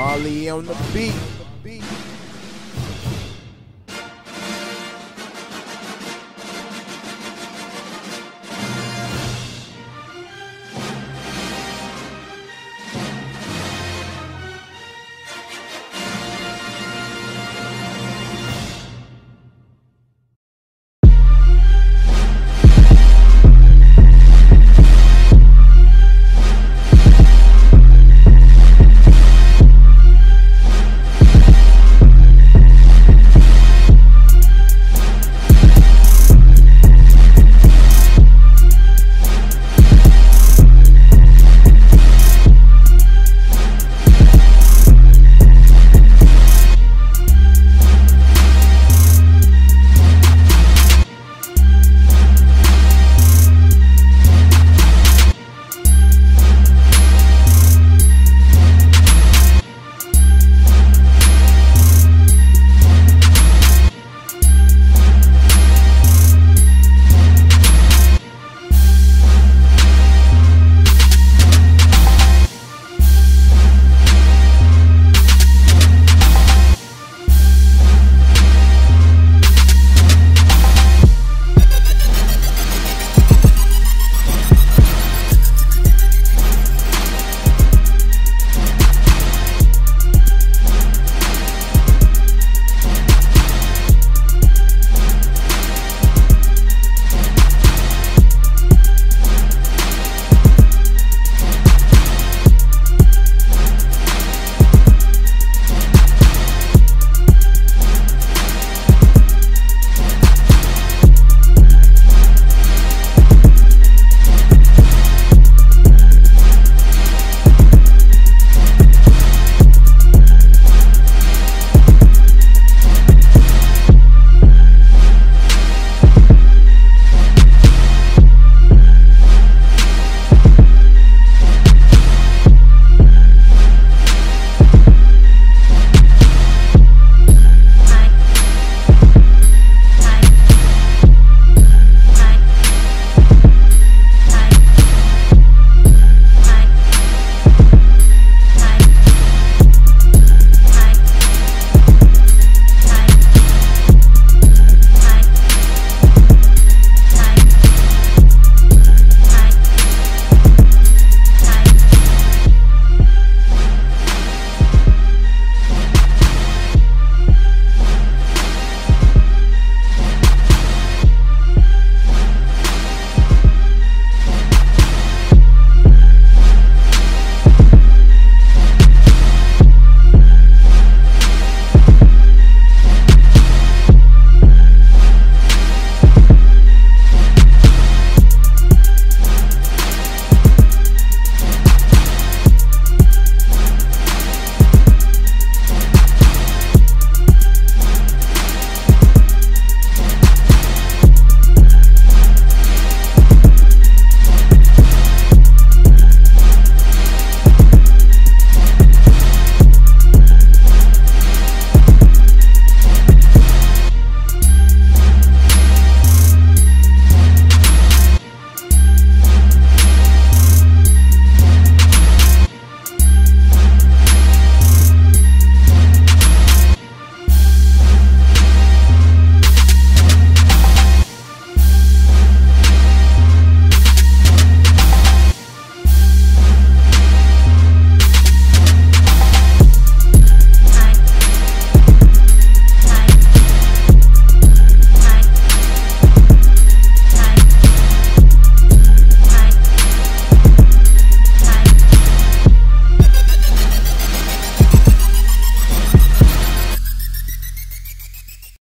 Molly on the beat.